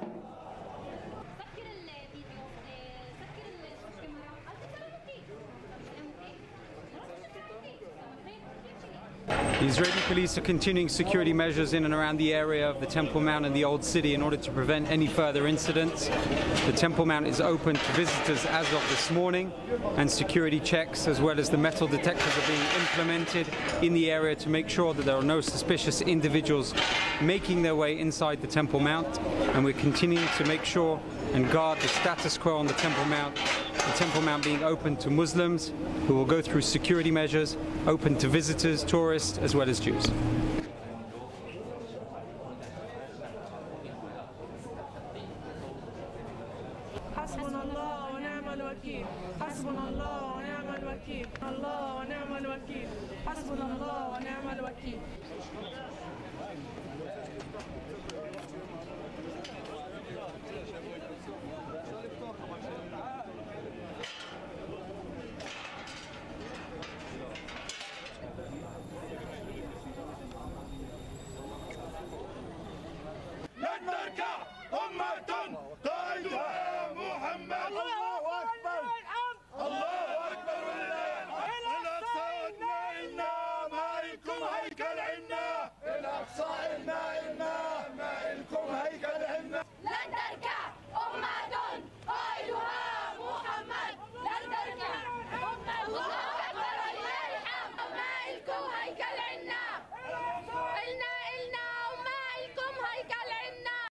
Thank you. The Israeli police are continuing security measures in and around the area of the Temple Mount and the Old City in order to prevent any further incidents. The Temple Mount is open to visitors as of this morning, and security checks as well as the metal detectors are being implemented in the area to make sure that there are no suspicious individuals making their way inside the Temple Mount. And we're continuing to make sure and guard the status quo on the Temple Mount the Temple Mount being open to Muslims who will go through security measures, open to visitors, tourists, as well as Jews. حسبنا الله ونعم الوكيل مكة أمة قائدها محمد. الله أكبر الله أكبر. ولله الأقصى إلنا إلنا مائلكم هيكل عنا. الأقصى إلنا إلنا مائلكم هيكل عنا.